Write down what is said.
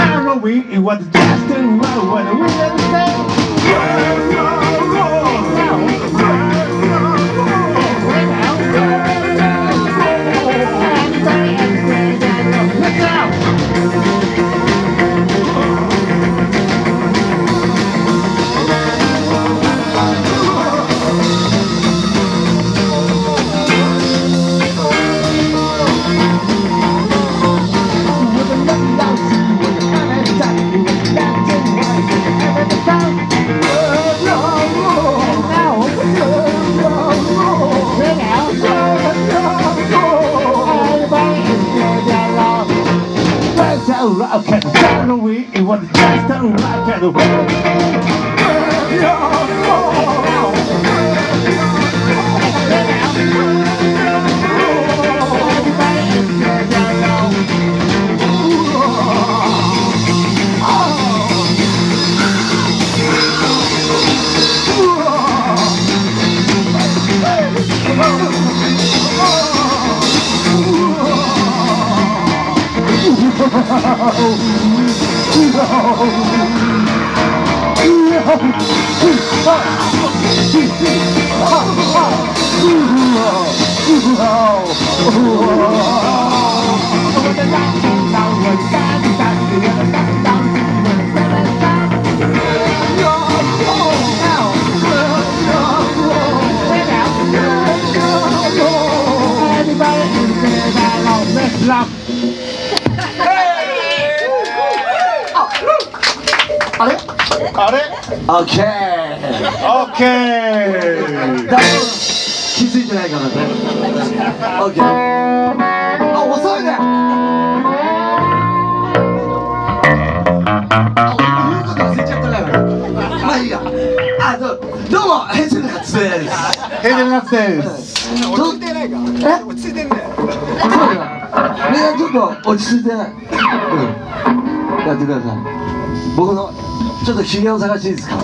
Halloween, it was just a road when we Halloween, it was just a rock and Let's love. あれ？オッケーオッケー誰も気づいてないからね。オッケーあ遅いね。言うこと忘れちゃったから。まあいいや。あどう。どうもヘンゼルナッツです。落ち着いてないか。え？落ち着いてんねそうだみんなちょっと落ち着いてない。うん。やってください。僕のちょっとひげを探していいですか？